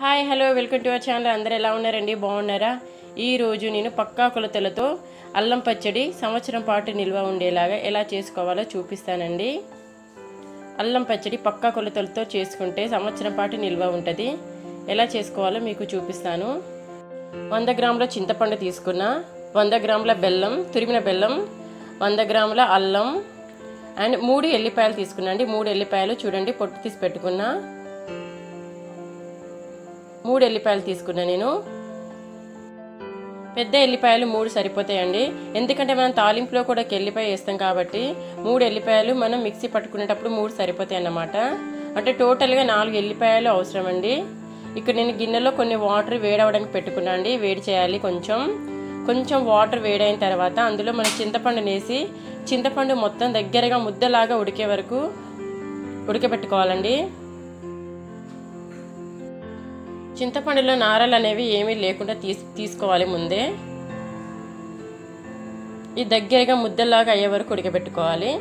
Hi hello welcome to our channel. అందరు ఎలా ఉన్నారండి? బాగున్నారా? ఈ రోజు నేను పక్కా కొలతలతో అల్లం పచ్చడి సంవత్సరం పాటు నిల్వ ఉండేలాగా ఎలా చేసుకోవాలో చూపిస్తానండి. అల్లం పచ్చడి పక్కా కొలతలతో చేసుకుంటే సంవత్సరం పాటు నిల్వ ఉంటుంది. ఎలా చేసుకోవాలో మీకు చూపిస్తాను. వంద గ్రాముల చింతపండు తీసుకున్న వంద గ్రాముల బెల్లం తురిమిన బెల్లం వంద గ్రాముల అల్లం అండ్ మూడు ఎల్లిపాయలు తీసుకున్నా అండి. మూడు ఎల్లిపాయలు చూడండి పొట్టు తీసి పెట్టుకున్నా. మూడు ఎల్లిపాయలు తీసుకున్నా నేను. పెద్ద ఎల్లిపాయలు మూడు సరిపోతాయండి. ఎందుకంటే మనం తాలింపులో కూడా ఎల్లిపాయ వేస్తాం కాబట్టి మూడు ఎల్లిపాయలు మనం మిక్సీ పట్టుకునేటప్పుడు మూడు సరిపోతాయి అన్నమాట. అంటే టోటల్గా నాలుగు ఎల్లిపాయలు అవసరం అండి. ఇక్కడ నేను గిన్నెలో కొన్ని వాటర్ వేడవడానికి పెట్టుకున్నా అండి. వేడి చేయాలి కొంచెం. కొంచెం వాటర్ వేడైన తర్వాత అందులో మనం చింతపండు వేసి చింతపండు మొత్తం దగ్గరగా ముద్దలాగా ఉడికే వరకు ఉడకబెట్టుకోవాలండి. చింతపండులో నారలు అనేవి ఏమీ లేకుండా తీసి తీసుకోవాలి ముందే. ఈ దగ్గరగా ముద్దలాగా అయ్యే వరకు ఉడకబెట్టుకోవాలి.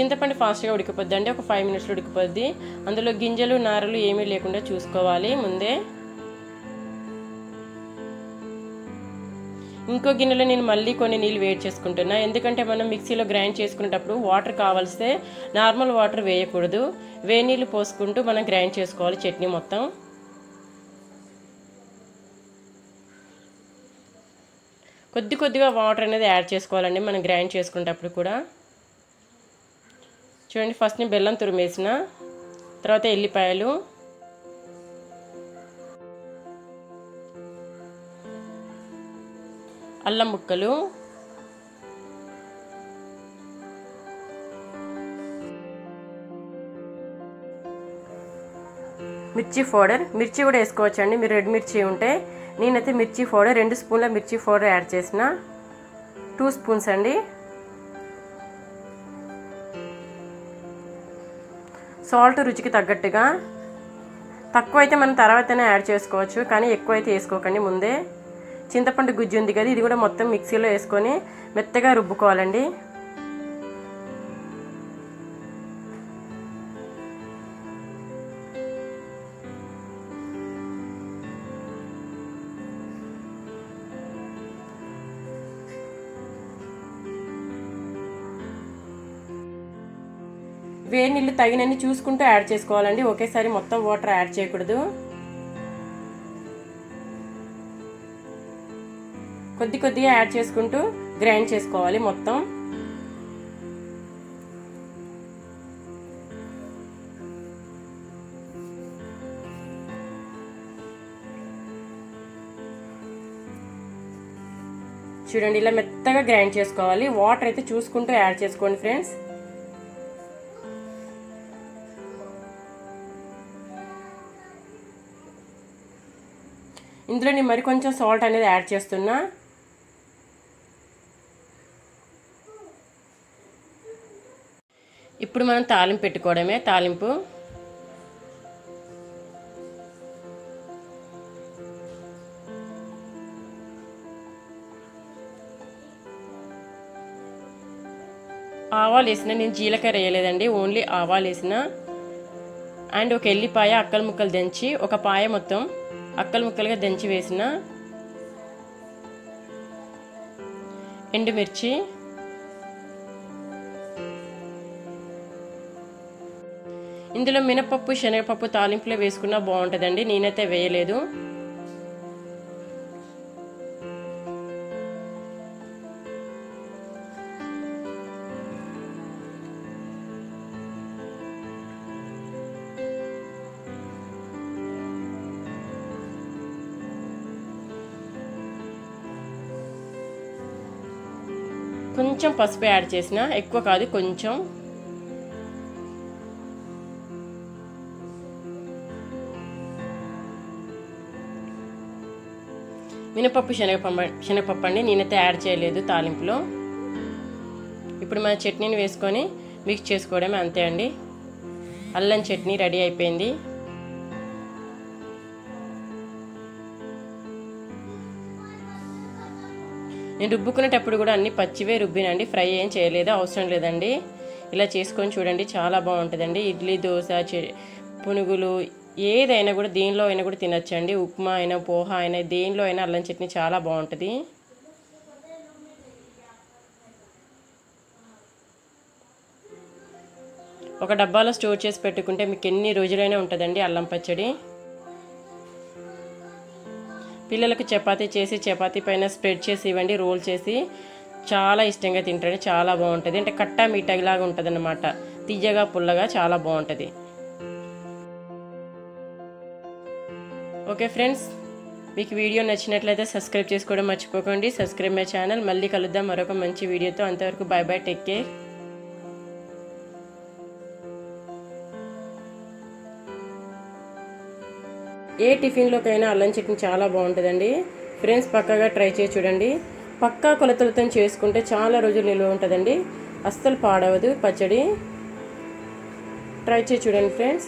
చింతపండు ఫాస్ట్గా ఉడికిపోద్ది అండి ఒక ఫైవ్ మినిట్స్లో ఉడికిపోద్ది. అందులో గింజలు నారలు ఏమీ లేకుండా చూసుకోవాలి ముందే. ఇంకో గిన్నెలో నేను మళ్ళీ కొన్ని నీళ్ళు వేడి చేసుకుంటున్నా. ఎందుకంటే మనం మిక్సీలో గ్రైండ్ చేసుకునేటప్పుడు వాటర్ కావాల్స్తే నార్మల్ వాటర్ వేయకూడదు. వేడి నీళ్ళు పోసుకుంటూ మనం గ్రైండ్ చేసుకోవాలి చట్నీ మొత్తం. కొద్ది కొద్దిగా వాటర్ అనేది యాడ్ చేసుకోవాలండి మనం గ్రైండ్ చేసుకునేటప్పుడు కూడా. చూడండి ఫస్ట్ నేను బెల్లం తురిమేసిన. తర్వాత ఎల్లిపాయలు. అల్లం ముక్కలు. మిర్చి పౌడర్. మిర్చి కూడా వేసుకోవచ్చండి. మీరు రెడ్ మిర్చి ఉంటే నేనైతే మిర్చి పౌడర్ రెండు స్పూన్ల మిర్చి పౌడర్ యాడ్ చేసిన. టూ స్పూన్స్ అండి. సాల్ట్ రుచికి తగ్గట్టుగా. తక్కువ అయితే మనం తర్వాతనే యాడ్ చేసుకోవచ్చు కానీ ఎక్కువ అయితే వేసుకోకండి ముందే. చింతపండు గుజ్జు ఉంది కదా ఇది కూడా మొత్తం మిక్సీలో వేసుకొని మెత్తగా రుబ్బుకోవాలండి. వేడి నీళ్ళు తగినన్ని చూసుకుంటూ యాడ్ చేసుకోవాలండి. ఒకేసారి మొత్తం వాటర్ యాడ్ చేయకూడదు. కొద్ది కొద్దిగా యాడ్ చేసుకుంటూ గ్రైండ్ చేసుకోవాలి మొత్తం. చూడండి ఇలా మెత్తగా గ్రైండ్ చేసుకోవాలి. వాటర్ అయితే చూసుకుంటూ యాడ్ చేసుకోండి ఫ్రెండ్స్. ఇందులో నేను మరి కొంచెం సాల్ట్ అనేది యాడ్ చేస్తున్నా. ఇప్పుడు మనం తాలింపు పెట్టుకోవడమే. తాలింపు. ఆవాలు వేసిన నేను జీలకర్ర వేయలేదండి. ఓన్లీ ఆవాలు వేసిన అండ్ ఒక ఎల్లిపాయ అక్కలు ముక్కలు దంచి ఒక పాయ మొత్తం అక్కలు ముక్కలుగా దంచి వేసిన. ఎండుమిర్చి. ఇందులో మినపప్పు శనగపప్పు తాలింపులో వేసుకున్నా బాగుంటుందండి. నేనైతే వేయలేదు. కొంచెం పసుపు యాడ్ చేసిన ఎక్కువ కాదు కొంచెం. మినపప్పు శనగపప్పు శనగపప్పు అండి నేనైతే యాడ్ చేయలేదు తాలింపులో. ఇప్పుడు మన చట్నీని వేసుకొని మిక్స్ చేసుకోవడమే అంతే అండి. అల్లం చట్నీ రెడీ అయిపోయింది. నేను రుబ్బుకునేటప్పుడు కూడా అన్ని పచ్చివే రుబ్బినండి ఫ్రై ఏం చేయలేదు అవసరం లేదండి. ఇలా చేసుకొని చూడండి చాలా బాగుంటుందండి. ఇడ్లీ దోశ చె- పునుగులు ఏదైనా కూడా దేనిలో అయినా కూడా తినచ్చండి. ఉప్మా అయినా పోహ అయినా దేనిలో అయినా అల్లం చట్నీ చాలా బాగుంటుంది. ఒక డబ్బాలో స్టోర్ చేసి పెట్టుకుంటే మీకు ఎన్ని రోజులైనా ఉంటుందండి అల్లం పచ్చడి. పిల్లలకు చపాతీ చేసి చపాతీ పైన స్ప్రెడ్ చేసి ఇవ్వండి రోల్ చేసి. చాలా ఇష్టంగా తింటారు చాలా బాగుంటుంది. అంటే కట్టా మిఠాయిలాగా ఉంటుంది అన్నమాట తీయగా పుల్లగా చాలా బాగుంటుంది. ఓకే ఫ్రెండ్స్ మీకు వీడియో నచ్చినట్లయితే సబ్స్క్రైబ్ చేసుకోవడం మర్చిపోకండి. Subscribe my channel. మళ్ళీ కలుద్దాం మరొక మంచి వీడియోతో. అంతవరకు బాయ్ బాయ్ టేక్ కేర్. ఏ టిఫిన్లోకైనా అల్లం చట్నీ చాలా బాగుంటుందండి. ఫ్రెండ్స్ పక్కాగా ట్రై చేసి చూడండి. పక్కా కొలతలతో చేసుకుంటే చాలా రోజులు నిల్వ ఉంటుందండి. అస్సలు పాడవదు పచ్చడి. ట్రై చేసి చూడండి ఫ్రెండ్స్.